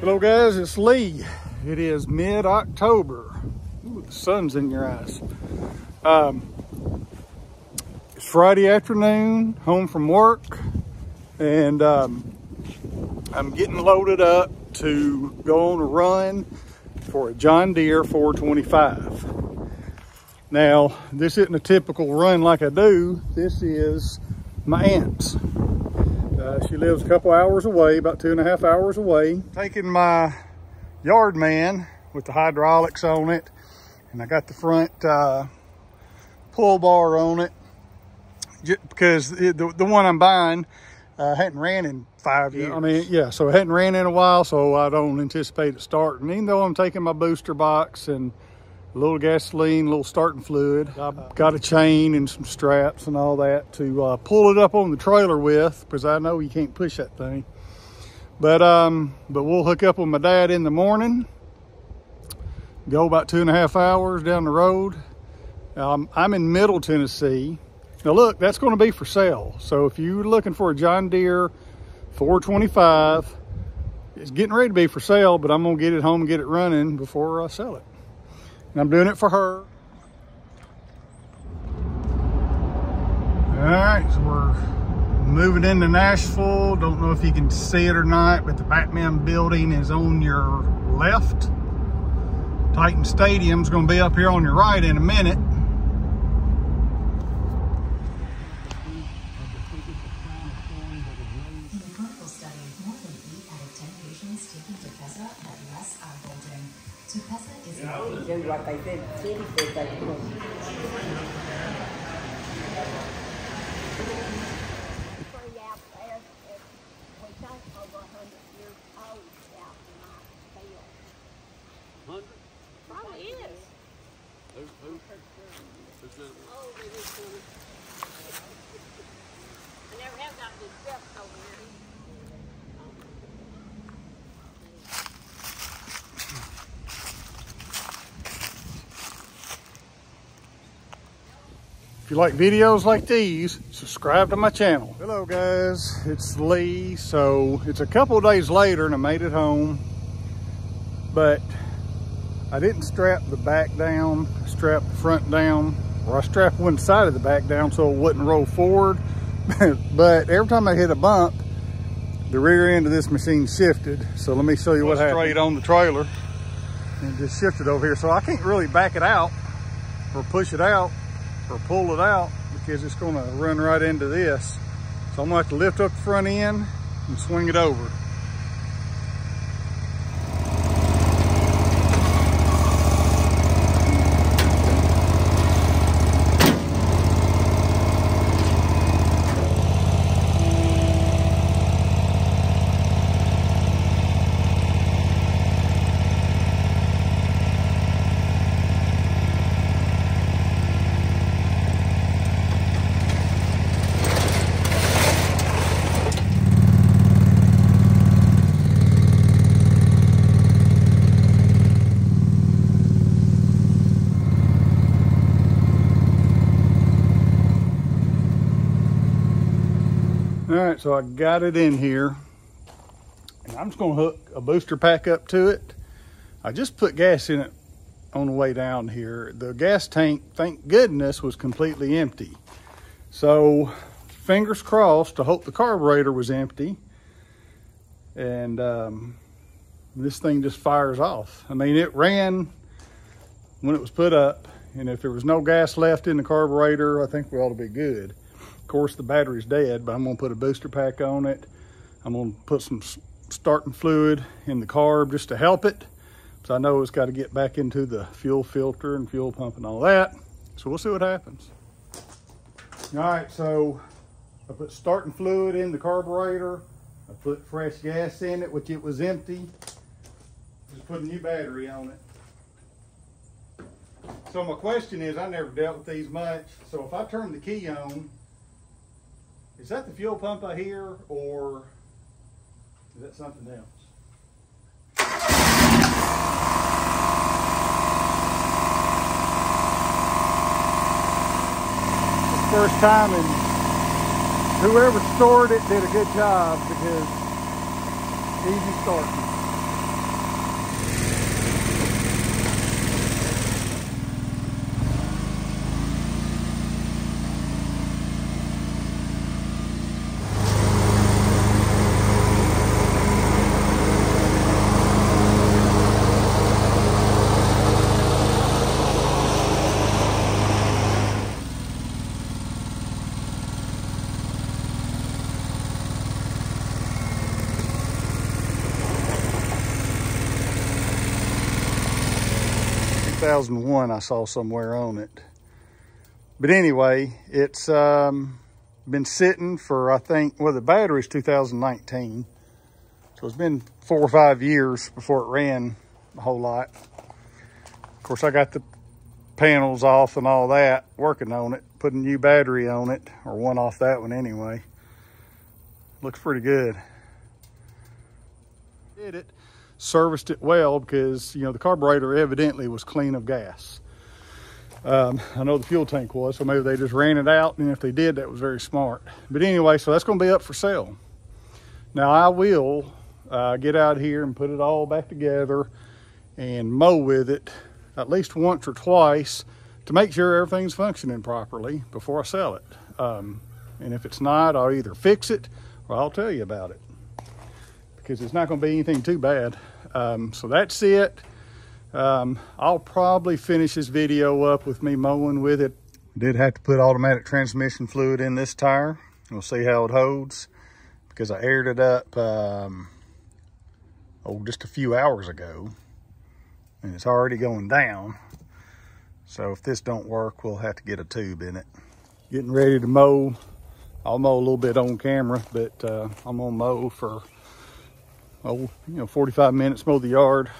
Hello guys, it's Lee. It is mid-October. The sun's in your eyes. Um, it's Friday afternoon, home from work, and um, I'm getting loaded up to go on a run for a John Deere 425. Now, this isn't a typical run like I do. This is my aunt's. Uh, she lives a couple hours away, about two and a half hours away. Taking my yard man with the hydraulics on it, and I got the front uh, pull bar on it, because it, the, the one I'm buying uh, hadn't ran in five years. I mean, yeah, so it hadn't ran in a while, so I don't anticipate it starting. Even though I'm taking my booster box and a little gasoline, a little starting fluid. I've got a chain and some straps and all that to uh, pull it up on the trailer with because I know you can't push that thing. But um, but we'll hook up with my dad in the morning, go about two and a half hours down the road. Um, I'm in Middle Tennessee. Now look, that's going to be for sale. So if you're looking for a John Deere 425, it's getting ready to be for sale, but I'm going to get it home and get it running before I sell it. And I'm doing it for her. All right, so we're moving into Nashville. Don't know if you can see it or not, but the Batman building is on your left. Titan Stadium's gonna be up here on your right in a minute. Do like. Sandy said they could. Probably is. Who, who, who's that? Oh, they just gonna. I never have got these steps over here. If you like videos like these, subscribe to my channel. Hello guys, it's Lee. So it's a couple days later and I made it home, but I didn't strap the back down, I strapped the front down, or I strapped one side of the back down so it wouldn't roll forward. but every time I hit a bump, the rear end of this machine shifted. So let me show you what happened. Straight on the trailer and just shifted over here. So I can't really back it out or push it out or pull it out because it's gonna run right into this. So I'm gonna have to lift up the front end and swing it over. Right, so I got it in here. And I'm just gonna hook a booster pack up to it. I just put gas in it on the way down here. The gas tank, thank goodness, was completely empty. So fingers crossed to hope the carburetor was empty. And um, this thing just fires off. I mean, it ran when it was put up. And if there was no gas left in the carburetor, I think we ought to be good course, the battery's dead, but I'm gonna put a booster pack on it. I'm gonna put some starting fluid in the carb just to help it. So I know it's gotta get back into the fuel filter and fuel pump and all that. So we'll see what happens. All right, so I put starting fluid in the carburetor. I put fresh gas in it, which it was empty. Just put a new battery on it. So my question is, I never dealt with these much. So if I turn the key on, is that the fuel pump I hear, or is that something else? First time, and whoever stored it did a good job because easy starting. 2001 I saw somewhere on it. But anyway, it's um, been sitting for, I think, well, the battery's 2019. So it's been four or five years before it ran a whole lot. Of course, I got the panels off and all that, working on it, putting new battery on it, or one off that one anyway. Looks pretty good. Did it, serviced it well because, you know, the carburetor evidently was clean of gas. Um, I know the fuel tank was, so maybe they just ran it out, and if they did, that was very smart. But anyway, so that's going to be up for sale. Now, I will uh, get out here and put it all back together and mow with it at least once or twice to make sure everything's functioning properly before I sell it. Um, and if it's not, I'll either fix it or I'll tell you about it because it's not going to be anything too bad. Um, so that's it. Um, I'll probably finish this video up with me mowing with it. Did have to put automatic transmission fluid in this tire. We'll see how it holds because I aired it up, um, oh, just a few hours ago and it's already going down. So if this don't work, we'll have to get a tube in it. Getting ready to mow. I'll mow a little bit on camera, but uh, I'm gonna mow for, oh, you know, 45 minutes, mow the yard.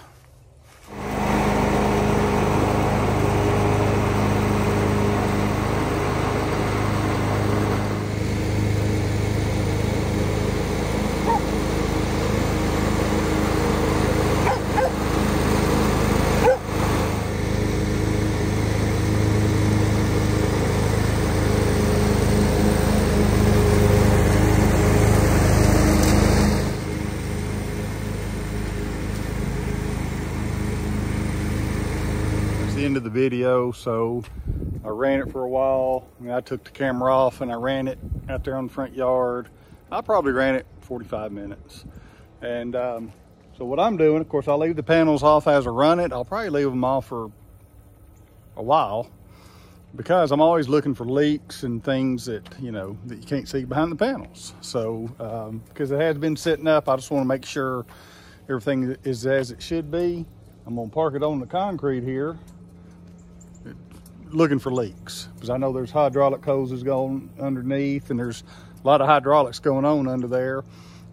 Video. So I ran it for a while. I, I took the camera off and I ran it out there on the front yard. I probably ran it 45 minutes. And um, so what I'm doing, of course, I'll leave the panels off as I run it. I'll probably leave them off for a while because I'm always looking for leaks and things that, you know, that you can't see behind the panels. So, um, because it has been sitting up, I just want to make sure everything is as it should be. I'm gonna park it on the concrete here, looking for leaks. Because I know there's hydraulic hoses going underneath and there's a lot of hydraulics going on under there.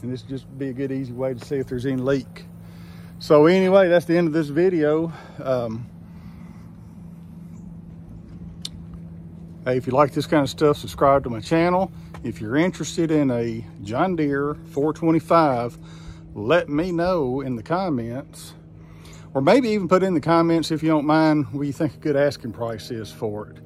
And this just be a good, easy way to see if there's any leak. So anyway, that's the end of this video. Um, Hey, if you like this kind of stuff, subscribe to my channel. If you're interested in a John Deere 425, let me know in the comments. Or maybe even put in the comments, if you don't mind, what you think a good asking price is for it.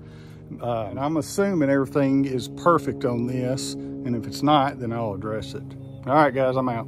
Uh, and I'm assuming everything is perfect on this. And if it's not, then I'll address it. All right, guys, I'm out.